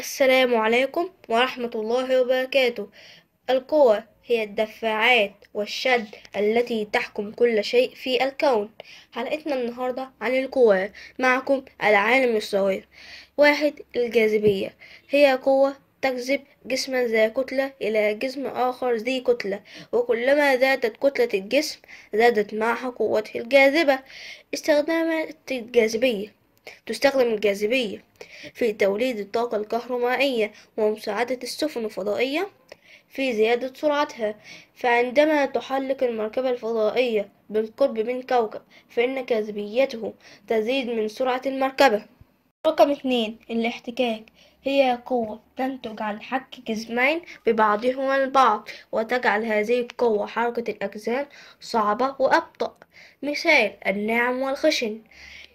السلام عليكم ورحمة الله وبركاته. القوة هي الدفاعات والشد التي تحكم كل شيء في الكون. حلقتنا النهاردة عن القوى معكم العالم الصغير. واحد الجاذبية. هي قوة تجذب جسما ذا كتلة إلى جسم آخر ذي كتلة وكلما زادت كتلة الجسم زادت معها قوته الجاذبة. استخدامات الجاذبية. تستخدم الجاذبية في توليد الطاقة الكهرومائية ومساعدة السفن الفضائية في زيادة سرعتها. فعندما تحلق المركبة الفضائية بالقرب من كوكب فإن جاذبيته تزيد من سرعة المركبة. رقم اتنين الاحتكاك. هي قوة تنتج عن حك جسمين ببعضهما البعض وتجعل هذه القوة حركة الأجسام صعبة وأبطأ. مثال الناعم والخشن.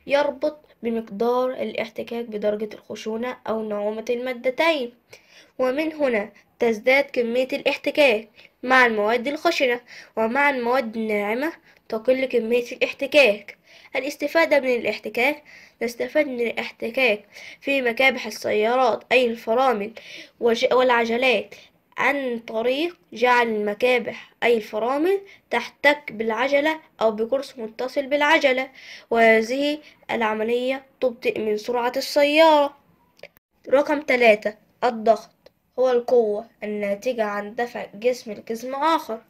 يربط بمقدار الاحتكاك بدرجة الخشونة أو نعومة المادتين. ومن هنا تزداد كمية الاحتكاك مع المواد الخشنة ومع المواد الناعمة تقل كمية الاحتكاك. الاستفادة من الاحتكاك نستفاد من الاحتكاك في مكابح السيارات أي الفرامل والعجلات عن طريق جعل المكابح أي الفرامل تحتك بالعجلة أو بكرسي متصل بالعجلة وهذه العملية تبطئ من سرعة السيارة. رقم ثلاثة الضغط هو القوة الناتجة عن دفع جسم لجسم آخر.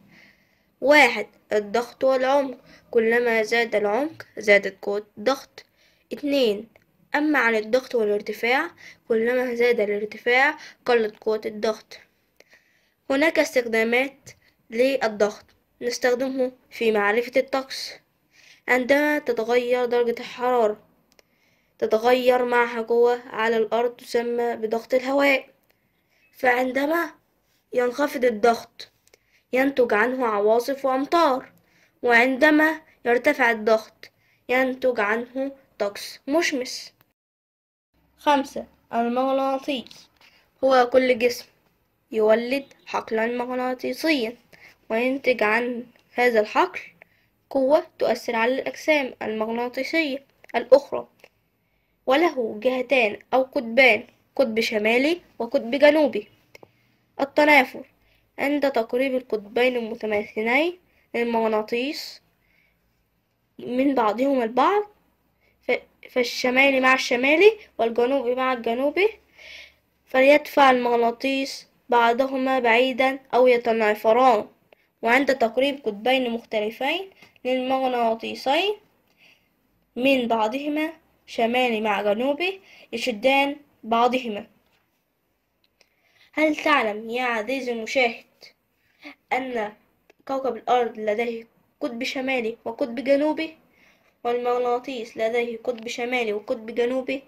واحد الضغط والعمق كلما زاد العمق زادت قوة الضغط. اتنين أما عن الضغط والارتفاع كلما زاد الارتفاع قلت قوة الضغط. هناك استخدامات للضغط نستخدمه في معرفة الطقس عندما تتغير درجة الحرارة. تتغير معها قوة على الأرض تسمى بضغط الهواء. فعندما ينخفض الضغط ينتج عنه عواصف وأمطار وعندما يرتفع الضغط ينتج عنه طقس مشمس. خمسة المغناطيس. هو كل جسم. يولد حقلا مغناطيسيا. وينتج عن هذا الحقل قوة تؤثر على الأجسام المغناطيسية الأخرى وله جهتان أو قطبان قطب شمالي وقطب جنوبي. التنافر عند تقريب القطبين المتماثلين للمغناطيس من بعضهما البعض فالشمالي مع الشمالي والجنوبي مع الجنوبي. فليدفع المغناطيس بعضهما بعيدا أو يتنافران. وعند تقريب قطبين مختلفين للمغناطيسين من بعضهما شمالي مع جنوبي يشدان بعضهما. هل تعلم يا عزيزي المشاهد أن كوكب الأرض لديه قطب شمالي وقطب جنوبي؟ والمغناطيس لديه قطب شمالي وقطب جنوبي؟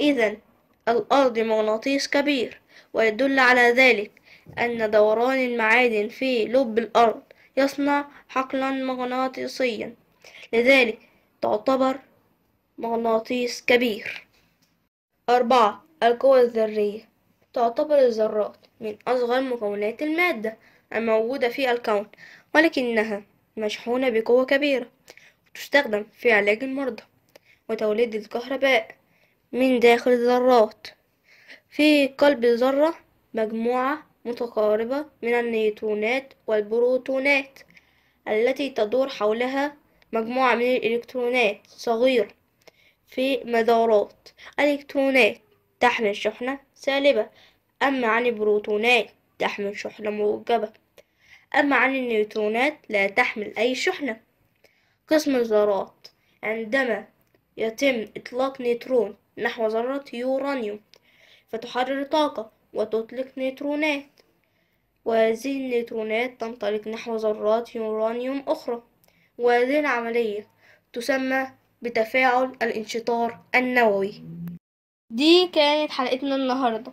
إذا الأرض مغناطيس كبير. ويدل على ذلك أن دوران المعادن في لب الأرض يصنع حقلا مغناطيسيا. لذلك تعتبر مغناطيس كبير. أربعة القوى الذرية. تعتبر الذرات من أصغر مكونات المادة الموجودة في الكون ولكنها مشحونة بقوة كبيرة وتستخدم في علاج المرضى وتوليد الكهرباء من داخل الذرات. في قلب الذرة مجموعة متقاربة من النيوترونات والبروتونات التي تدور حولها مجموعة من الإلكترونات صغيرة في مدارات. الإلكترونات تحمل شحنة سالبة. أما عن البروتونات تحمل شحنة موجبة. أما عن النيوترونات لا تحمل أي شحنة. قسم الذرات. عندما يتم إطلاق نيوترون نحو ذرة يورانيوم فتحرر طاقة وتطلق نيوترونات وهذه النيوترونات تنطلق نحو ذرات يورانيوم أخرى. وهذه العملية تسمى بتفاعل الانشطار النووي. دي كانت حلقتنا النهاردة.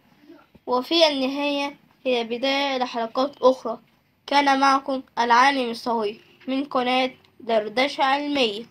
وفي النهاية هي بداية لحلقات أخرى. كان معكم العالم الصغير من قناة دردشة علمية.